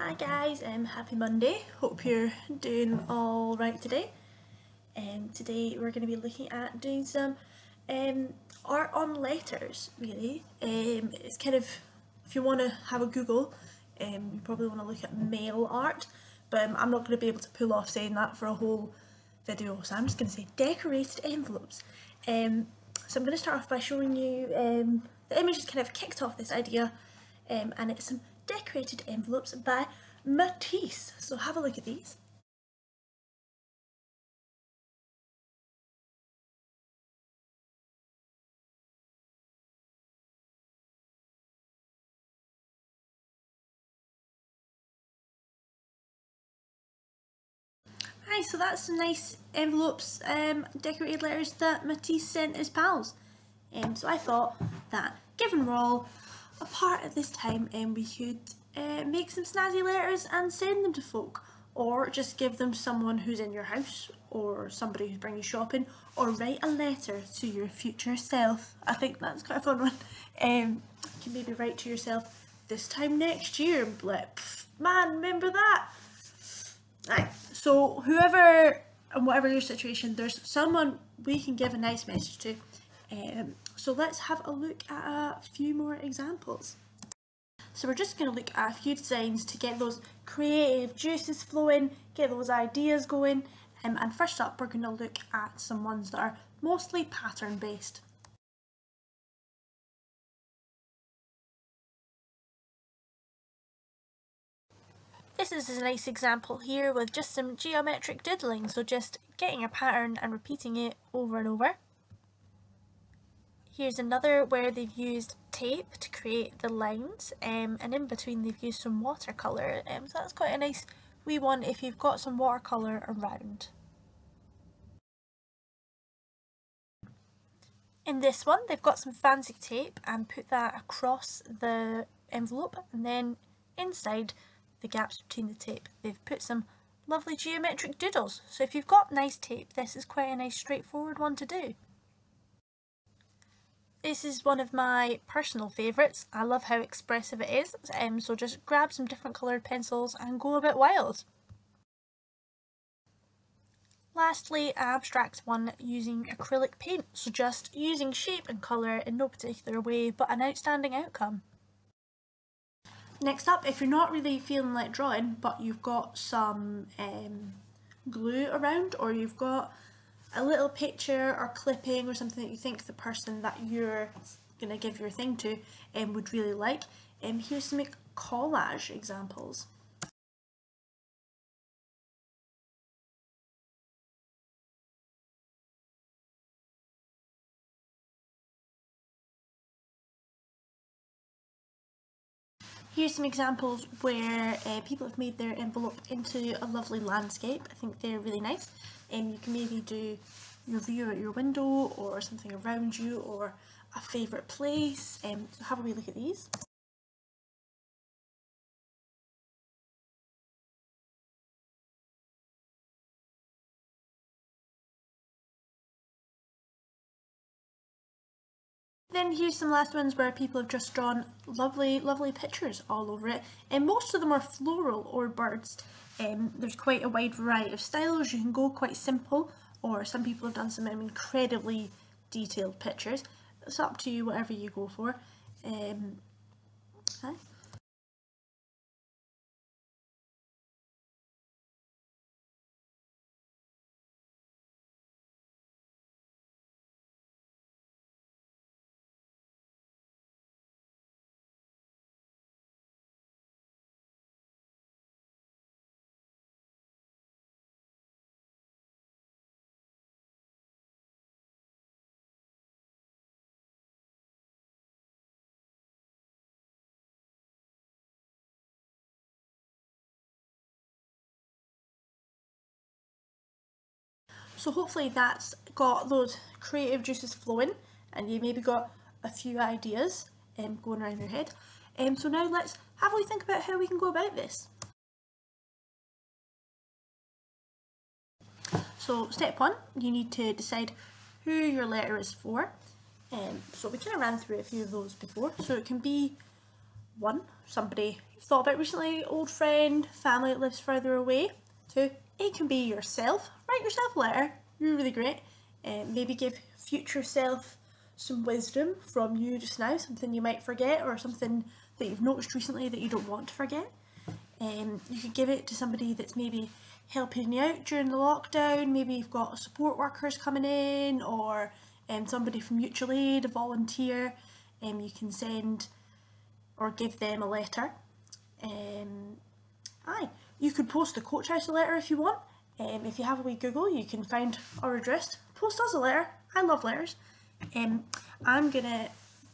Hi guys, um, happy Monday. Hope you're doing all right today. Um, today we're going to be looking at doing some um, art on letters really. Um, it's kind of, if you want to have a Google, um, you probably want to look at mail art, but um, I'm not going to be able to pull off saying that for a whole video, so I'm just going to say decorated envelopes. Um, so I'm going to start off by showing you, um, the image has kind of kicked off this idea, um, and it's some decorated envelopes by Matisse. So have a look at these. Hi, so that's some nice envelopes, um, decorated letters that Matisse sent his pals. Um, so I thought that given all apart at this time um, we could uh, make some snazzy letters and send them to folk or just give them someone who's in your house or somebody who's bringing you shopping or write a letter to your future self. I think that's quite a fun one. Um, you can maybe write to yourself this time next year and like, man, remember that? Right, so whoever and whatever your situation, there's someone we can give a nice message to. Um, so let's have a look at a few more examples. So we're just going to look at a few designs to get those creative juices flowing, get those ideas going. Um, and first up, we're going to look at some ones that are mostly pattern based. This is a nice example here with just some geometric doodling, so just getting a pattern and repeating it over and over. Here's another where they've used tape to create the lines um, and in between they've used some watercolour um, so that's quite a nice wee one if you've got some watercolour around. In this one they've got some fancy tape and put that across the envelope and then inside the gaps between the tape they've put some lovely geometric doodles so if you've got nice tape this is quite a nice straightforward one to do. This is one of my personal favourites. I love how expressive it is, um, so just grab some different coloured pencils and go a bit wild. Lastly, abstract one using acrylic paint, so just using shape and colour in no particular way, but an outstanding outcome. Next up, if you're not really feeling like drawing, but you've got some um, glue around, or you've got a little picture or clipping or something that you think the person that you're going to give your thing to um, would really like. Um, here's some collage examples. Here's some examples where uh, people have made their envelope into a lovely landscape. I think they're really nice. And um, you can maybe do your view at your window or something around you or a favourite place. Um, so have a wee look at these. Then here's some last ones where people have just drawn lovely, lovely pictures all over it. And most of them are floral or birds. Um, there's quite a wide variety of styles. You can go quite simple or some people have done some incredibly detailed pictures. It's up to you, whatever you go for. Um, So hopefully that's got those creative juices flowing and you maybe got a few ideas um, going around your head. Um, so now let's have a think about how we can go about this. So step one, you need to decide who your letter is for. Um, so we kind of ran through a few of those before. So it can be one, somebody you've thought about recently, old friend, family that lives further away. Two, it can be yourself. Write yourself a letter. You're really great. Um, maybe give future self some wisdom from you just now, something you might forget or something that you've noticed recently that you don't want to forget. Um, you could give it to somebody that's maybe helping you out during the lockdown. Maybe you've got support workers coming in or um, somebody from mutual aid, a volunteer. Um, you can send or give them a letter. Um, aye, you could post the Coach House a letter if you want. Um, if you have a wee Google, you can find our address. Post us a letter. I love letters. Um, I'm gonna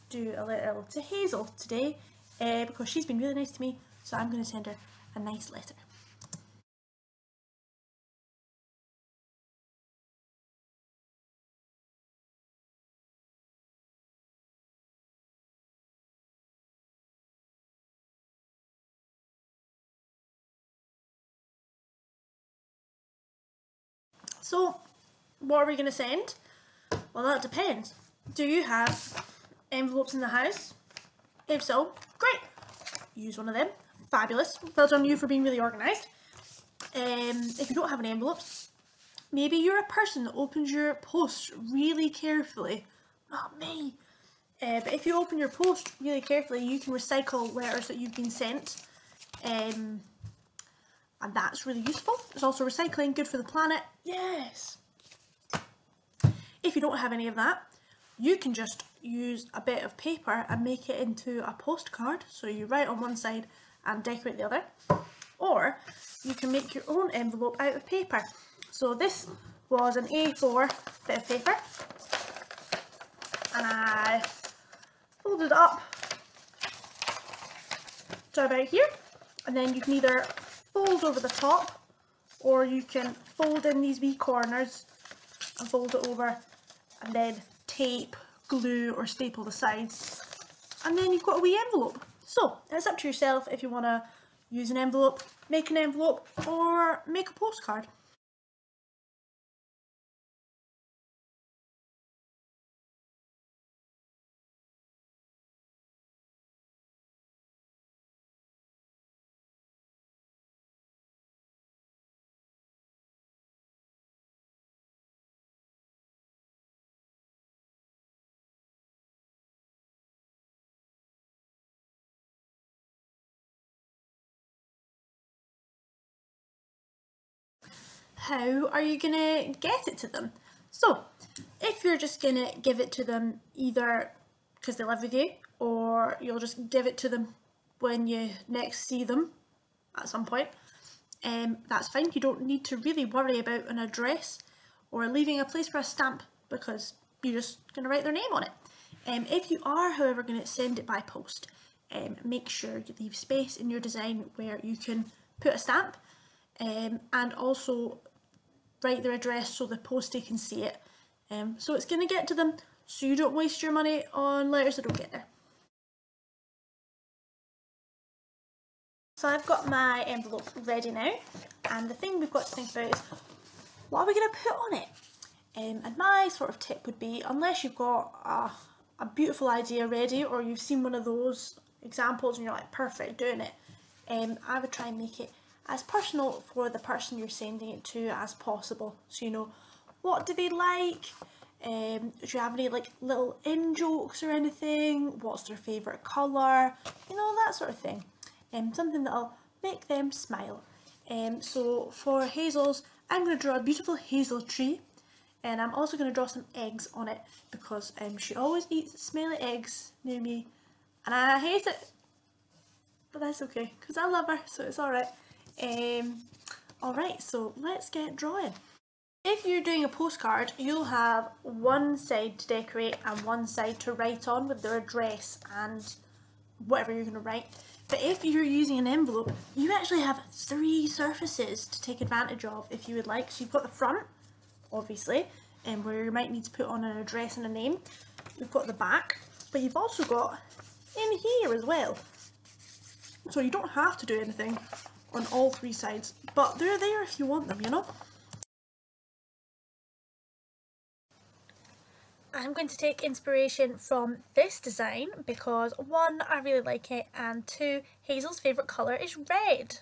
do a letter to Hazel today uh, because she's been really nice to me. So I'm gonna send her a nice letter. So, what are we going to send? Well, that depends. Do you have envelopes in the house? If so, great. Use one of them. Fabulous. Well done you for being really organised. Um, if you don't have an envelope, maybe you're a person that opens your post really carefully. Not me. Uh, but if you open your post really carefully, you can recycle letters that you've been sent. Um, and that's really useful. It's also recycling, good for the planet. Yes! If you don't have any of that, you can just use a bit of paper and make it into a postcard. So you write on one side and decorate the other. Or you can make your own envelope out of paper. So this was an A4 bit of paper. And I folded it up to about here. And then you can either fold over the top or you can fold in these wee corners and fold it over and then tape, glue or staple the sides and then you've got a wee envelope. So it's up to yourself if you want to use an envelope, make an envelope or make a postcard. How are you going to get it to them? So, if you're just going to give it to them either because they live with you or you'll just give it to them when you next see them at some point, um, that's fine. You don't need to really worry about an address or leaving a place for a stamp because you're just going to write their name on it. Um, if you are, however, going to send it by post, um, make sure you leave space in your design where you can put a stamp um, and also write their address so the postie can see it. Um, so it's going to get to them so you don't waste your money on letters that don't get there. So I've got my envelope ready now and the thing we've got to think about is what are we going to put on it? Um, and my sort of tip would be unless you've got a, a beautiful idea ready or you've seen one of those examples and you're like perfect doing it, um, I would try and make it as personal for the person you're sending it to as possible. So you know, what do they like? Um, do you have any like little in jokes or anything? What's their favourite colour? You know, that sort of thing. Um, something that'll make them smile. Um, so for Hazel's, I'm going to draw a beautiful hazel tree and I'm also going to draw some eggs on it because um, she always eats smelly eggs near me and I hate it. But that's okay because I love her so it's alright. Um, Alright, so let's get drawing. If you're doing a postcard, you'll have one side to decorate and one side to write on with their address and whatever you're going to write. But if you're using an envelope, you actually have three surfaces to take advantage of if you would like. So you've got the front, obviously, and where you might need to put on an address and a name. You've got the back, but you've also got in here as well. So you don't have to do anything on all three sides, but they're there if you want them, you know? I'm going to take inspiration from this design because one, I really like it and two, Hazel's favourite colour is red.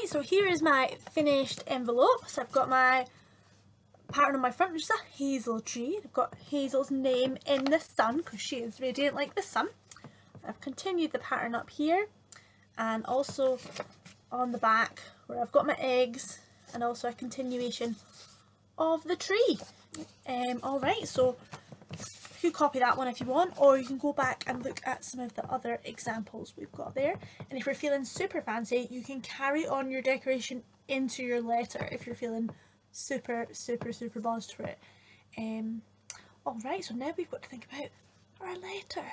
Right, so here is my finished envelope. So I've got my pattern on my front, which is a hazel tree. I've got Hazel's name in the sun because she is radiant like the sun. I've continued the pattern up here and also on the back where I've got my eggs and also a continuation of the tree. Um, Alright, so you copy that one if you want or you can go back and look at some of the other examples we've got there. And if you're feeling super fancy you can carry on your decoration into your letter if you're feeling super super super buzzed for it. Um all right so now we've got to think about our letter.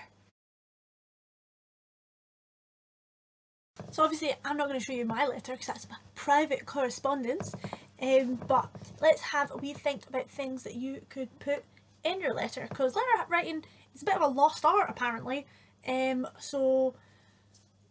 So obviously I'm not going to show you my letter because that's my private correspondence um, but let's have a wee think about things that you could put your letter because letter writing is a bit of a lost art apparently. Um, so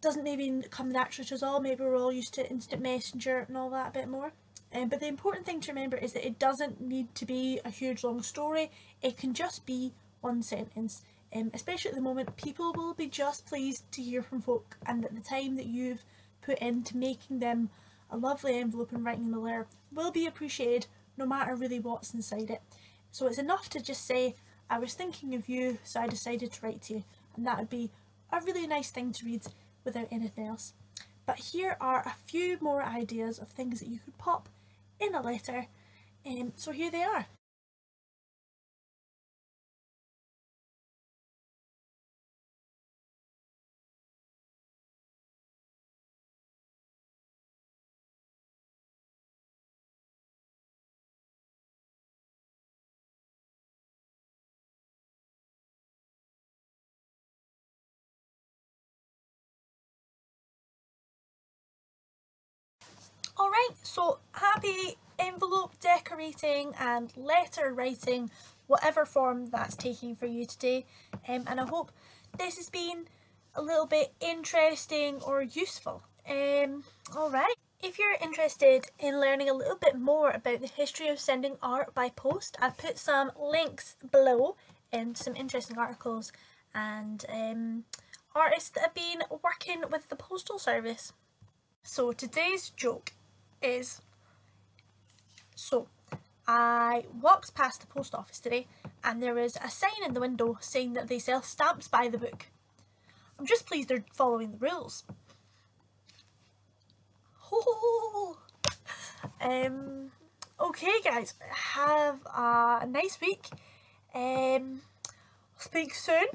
doesn't maybe come naturally to us all. Maybe we're all used to instant messenger and all that a bit more. Um, but the important thing to remember is that it doesn't need to be a huge long story. It can just be one sentence. Um, especially at the moment people will be just pleased to hear from folk and that the time that you've put into making them a lovely envelope and writing them a letter will be appreciated no matter really what's inside it. So it's enough to just say, I was thinking of you, so I decided to write to you. And that would be a really nice thing to read without anything else. But here are a few more ideas of things that you could pop in a letter. Um, so here they are. Alright, so happy envelope decorating and letter writing, whatever form that's taking for you today. Um, and I hope this has been a little bit interesting or useful. Um, Alright, if you're interested in learning a little bit more about the history of sending art by post, I've put some links below in some interesting articles and um, artists that have been working with the postal service. So today's joke is so I walked past the post office today and there was a sign in the window saying that they sell stamps by the book. I'm just pleased they're following the rules. Oh. Um, okay guys, have a nice week. Um, speak soon.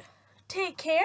Take care.